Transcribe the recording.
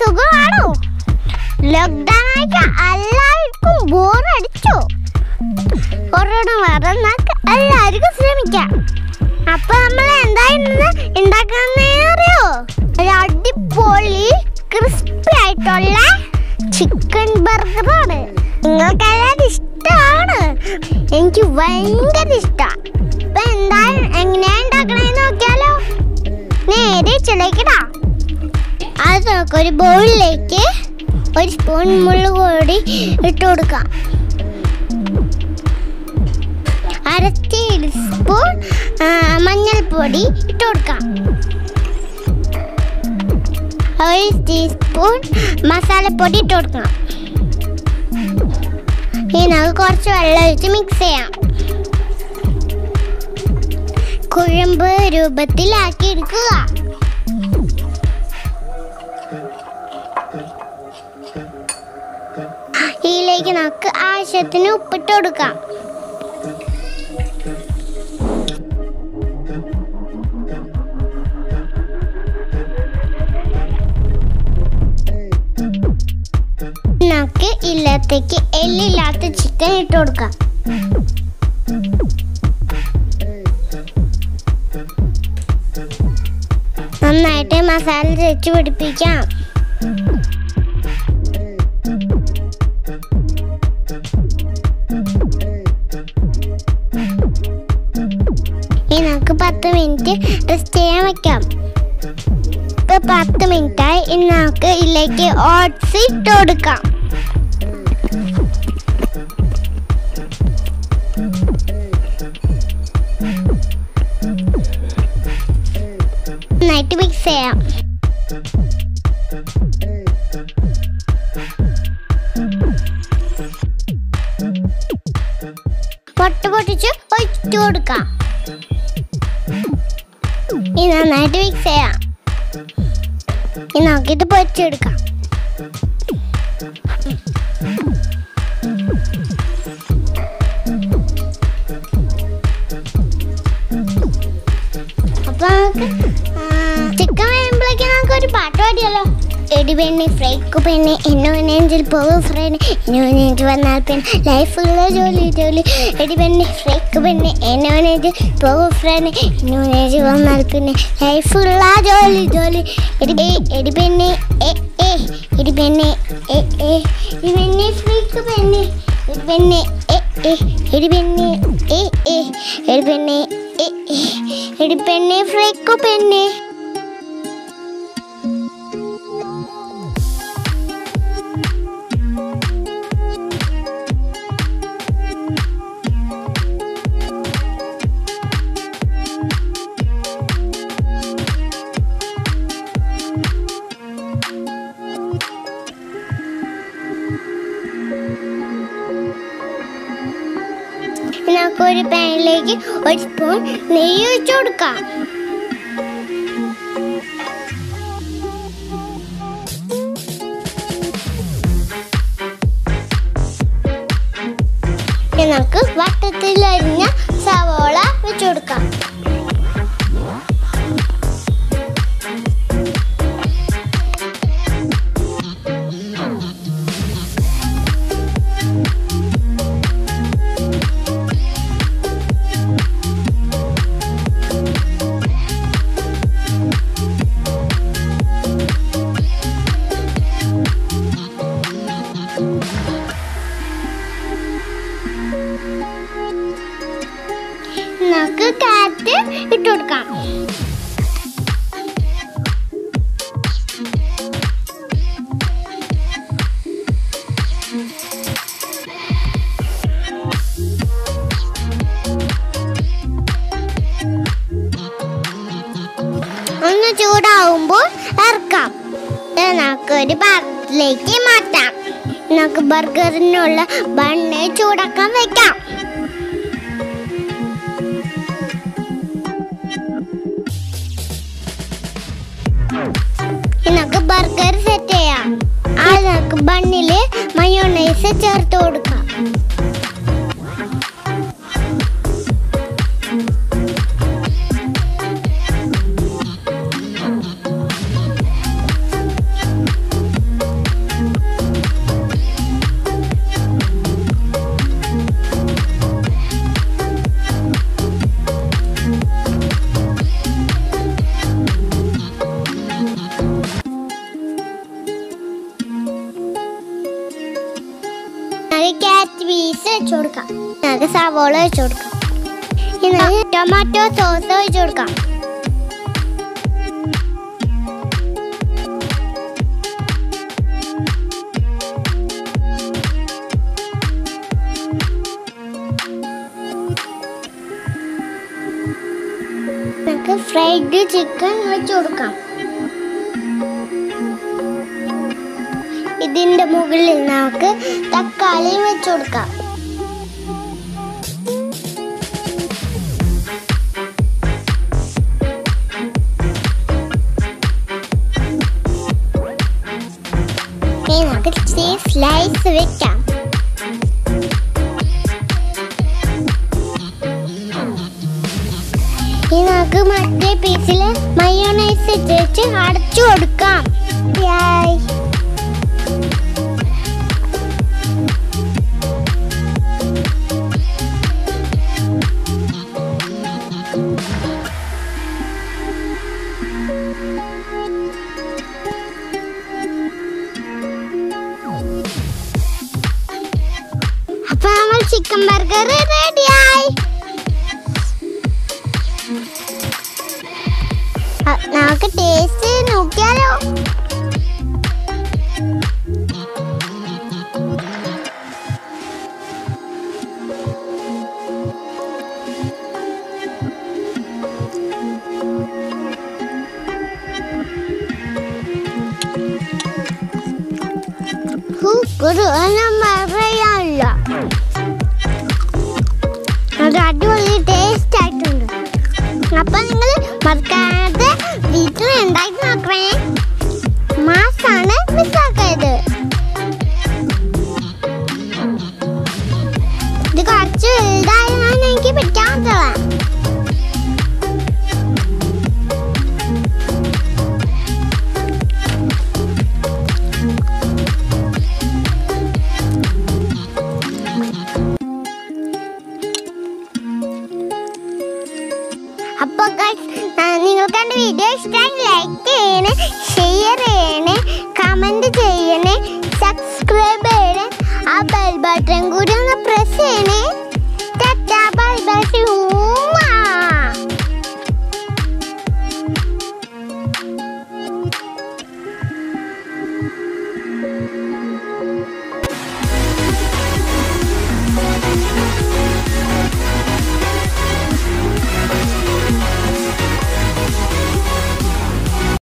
സുഖമാണോ? ലോക്ക്ഡൗൺ ആയിട്ട് എല്ലാവർക്കും ബോറടിച്ചോ കൊറോണ മറന്നാൽ എല്ലാവർക്കും ശ്രമിക്കാം. അപ്പൊ നമ്മൾ എന്താ ഇന്ന് ഉണ്ടാക്കുന്നറിയോ അടിപൊളി ക്രിസ്പി ആയിട്ടുള്ള ചിക്കൻ ബർഗറാണ് നിങ്ങൾക്കെല്ലാവരും ഇഷ്ടമാണ്. എനിക്ക് ഭയങ്കര ഇഷ്ടമാണ് അപ്പൊ എന്താ എങ്ങനെയാ ഉണ്ടാക്കണേന്ന് നോക്കിയാലോ. നേരെ ചിലക്കിടാം അത് നമുക്ക് ഒരു ബൗളിലേക്ക് ഒരു സ്പൂൺ മുളക് പൊടി ഇട്ട് കൊടുക്കാം. അര ടീസ്പൂൺ മഞ്ഞൾപ്പൊടി ഇട്ട് കൊടുക്കാം. ഒരു ടീസ്പൂൺ മസാലപ്പൊടി ഇട്ട് കൊടുക്കാം ഇനി നമുക്ക് കുറച്ച് വെള്ളം ഒഴിച്ച് മിക്സ് ചെയ്യാം. കുഴമ്പ് രൂപത്തിലാക്കി എടുക്കുക ഇതിലേക്ക് നമുക്ക് ആവശ്യത്തിന് ഉപ്പിട്ട് കൊടുക്കാം. നമുക്ക് ഇല്ലത്തേക്ക് എല്ലില്ലാത്ത ചിക്കൻ ഇട്ട് കൊടുക്കാം. നന്നായിട്ട് മസാല തേച്ച് പിടിപ്പിക്കാം. ഇനി നമുക്ക് പത്ത് മിനിറ്റ് റെസ്റ്റ് ചെയ്യാൻ വെക്കാം. ഇപ്പൊ പത്ത് മിനിറ്റായി. ഇനി നമുക്ക് ഇതിലേക്ക് ഓട്സ് ഇട്ട് കൊടുക്കാം. നന്നായിട്ട് മിക്സ് ചെയ്യാം. പൊട്ട പൊട്ടിച്ച് ഒഴിച്ചു കൊടുക്കാം. നന്നായിട്ട് മിക്സ് ചെയ്യാം. ഇനി നമുക്കിത് പൊരിച്ചെടുക്കാം. എടി പെണ്ണ് ഫ്രൈക്ക് പെണ്ണ് എന്നോ നെഞ്ചിൽ പോകും ഫ്രണ്ട് എന്നോ നെഞ്ച് വന്നാൽ പെണ്ണ് ലൈഫുള്ള ജോലി ജോലി എടി പെണ്ണ് ഫ്രൈക്ക് പെണ്ണ് എന്നോ നെഞ്ചിൽ പോകും ഫ്രണ്ട് എന്നോ നെഞ്ച് വന്നാൽ പിന്നെ ലൈഫുള്ള ജോലി ജോലി എടി എടി പെണ്ണ് എ ഏ എടി പെണ്ണ് എ ഏ എടി പെണ്ണ് ഫ്രൈക്ക് പെണ്ണ് എടി പെണ്ണ് എ ഏ എടി പെണ്ണ് എ ഏ എടി പെണ്ണ് എ ഏ എടി പെണ്ണ് ഫ്രൈക്ക് പെണ്ണെ നമുക്ക് ഒരു പാനിലേക്ക് ഒരു സ്പൂൺ നെയ്യ് ഒഴിച്ചു കൊടുക്കാം. നമുക്ക് വട്ടത്തിൽ അരിഞ്ഞ സവോള വെച്ചു കൊടുക്കാം. നമുക്ക് കാറ്റ് ഇട്ട് കൊടുക്കാം. ഒന്ന് ചൂടാവുമ്പോൾ ഇറക്കാം നമുക്ക് ഒരു പാത്രത്തിലേക്ക് മാറ്റാം. നമുക്ക് ബർഗറിനുള്ള ബണ്ണ് ചൂടാക്കാൻ വെക്കാം. ചേർത്ത് കൊടുക്കാം ചീസ് വെച്ച് കൊടുക്കാം. നമുക്ക് സവോള വെച്ച് കൊടുക്കാം. ഇനി ടൊമാറ്റോ സോസ് വെച്ച് കൊടുക്കാം. നമുക്ക് ഫ്രൈഡ് ചിക്കൻ വെച്ച് കൊടുക്കാം. ഇതിന്റെ മുകളിൽ നമുക്ക് തക്കാളി വെച്ച് കൊടുക്കാം. ചീസ് സ്ലൈസ് വെക്കാം ഇനി നമുക്ക് മറ്റേ പീസിൽ മയോണൈസ് അടച്ചു കൊടുക്കാം യായ്. അപ്പൊ നമ്മൾ ചിക്കൻ ബർഗർ റെഡിയായി നമുക്ക് ടേസ്റ്റ് നോക്കിയാലോ? ഒരു പറയാനില്ല അടിപൊളി ടേസ്റ്റ് ആയിട്ടുണ്ട്. അപ്പൊ നിങ്ങൾ മറക്കാതെ വീട്ടിൽ ഉണ്ടാക്കി നോക്കണേ. നിങ്ങൾക്ക് എന്റെ വീഡിയോ ഇഷ്ടമായി ലൈക്ക് ചെയ്യണേ ഷെയർ ചെയ്യണേ കമന്റ് ചെയ്യണേ സബ്സ്ക്രൈബ് ചെയ്യണേ ആ ബെൽ ബട്ടൺ കൂടി ഒന്ന് പ്രസ് ചെയ്യണേ.